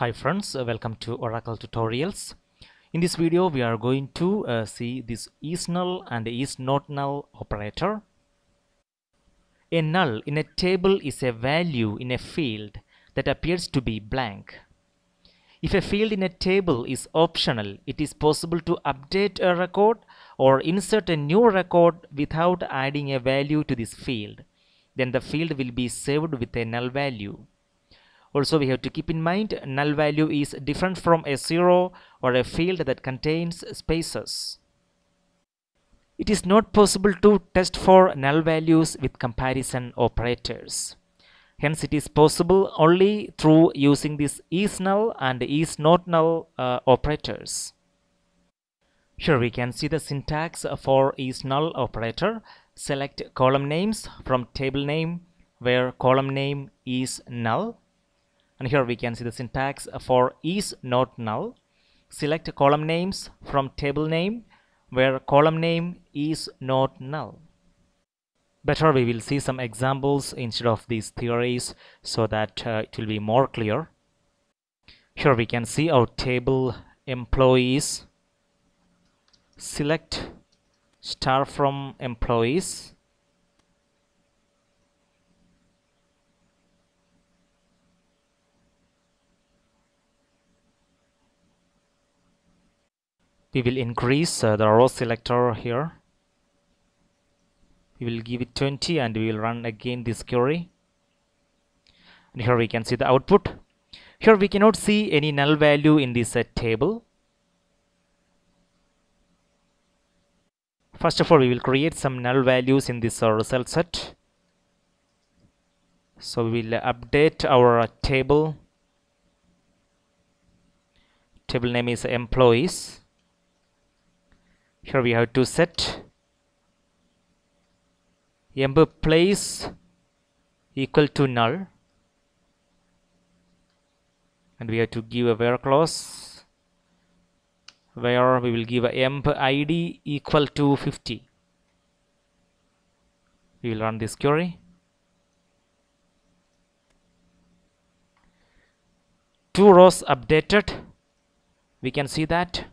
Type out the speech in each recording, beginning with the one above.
Hi friends, uh, welcome to Oracle Tutorials. In this video we are going to uh, see this is null and is not null operator. A null in a table is a value in a field that appears to be blank. If a field in a table is optional, it is possible to update a record or insert a new record without adding a value to this field. Then the field will be saved with a null value. Also we have to keep in mind null value is different from a zero or a field that contains spaces. It is not possible to test for null values with comparison operators. Hence it is possible only through using this is null and is not null uh, operators. Here we can see the syntax for is null operator. Select column names from table name where column name is null and here we can see the syntax for is not null. Select column names from table name where column name is not null. Better we will see some examples instead of these theories so that uh, it will be more clear. Here we can see our table employees. Select star from employees we will increase uh, the row selector here. We will give it 20 and we will run again this query. And here we can see the output. Here we cannot see any null value in this uh, table. First of all we will create some null values in this uh, result set. So we will update our uh, table. Table name is employees here we have to set. Emp place equal to null. And we have to give a where clause. Where we will give a emp id equal to 50 we will run this query. Two rows updated. We can see that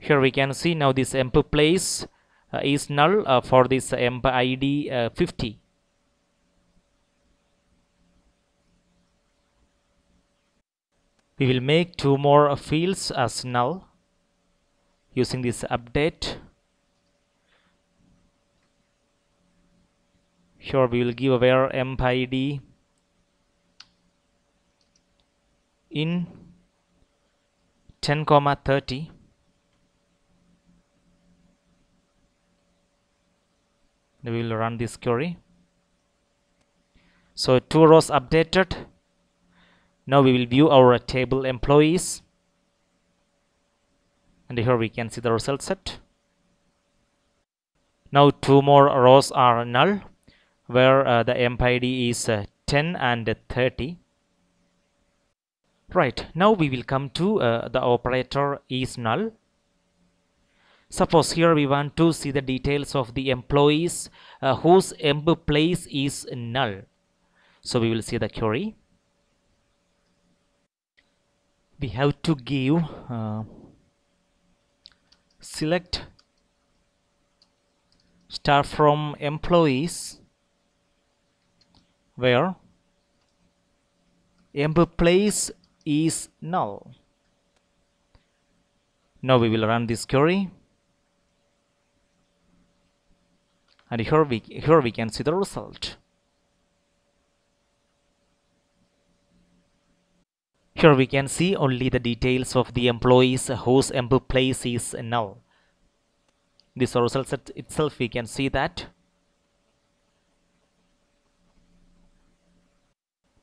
here we can see now this emp place uh, is null uh, for this emp id uh, 50 we will make two more fields as null using this update. Here we will give where emp id in 10 comma 30 we will run this query. So two rows updated. Now we will view our table employees. And here we can see the result set. Now two more rows are null where uh, the emp id is uh, 10 and 30 right. Now we will come to uh, the operator is null Suppose here we want to see the details of the employees uh, whose emp place is null. So we will see the query. We have to give uh, select star from employees where emp place is null. Now we will run this query. And here we here we can see the result. Here we can see only the details of the employees whose employee place is null this result itself we can see that.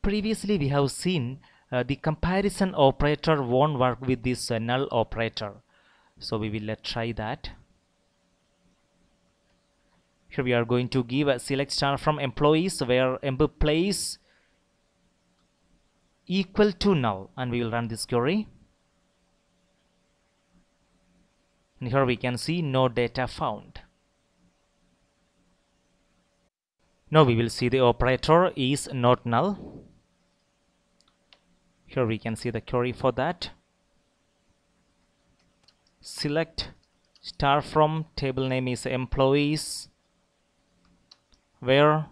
Previously we have seen uh, the comparison operator won't work with this uh, null operator. So we will uh, try that here we are going to give a select star from employees where emp place equal to null. And we will run this query. And here we can see no data found. Now we will see the operator is not null. Here we can see the query for that. Select star from table name is employees where?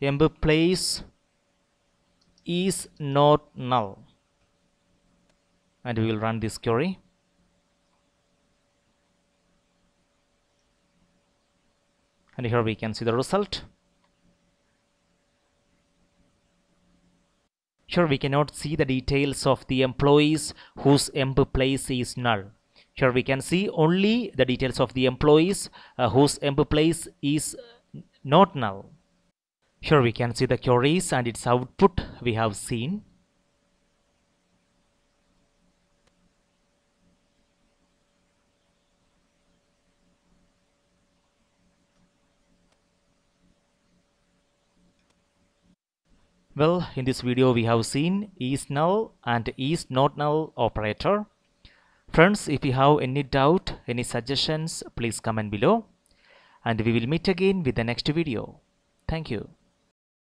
Emp place is not null. And we will run this query. And here we can see the result. Here we cannot see the details of the employees whose emp place is null here we can see only the details of the employees uh, whose emp place is not null here we can see the queries and its output we have seen Well, in this video we have seen is null and is not null operator. Friends, if you have any doubt, any suggestions, please comment below. And we will meet again with the next video. Thank you.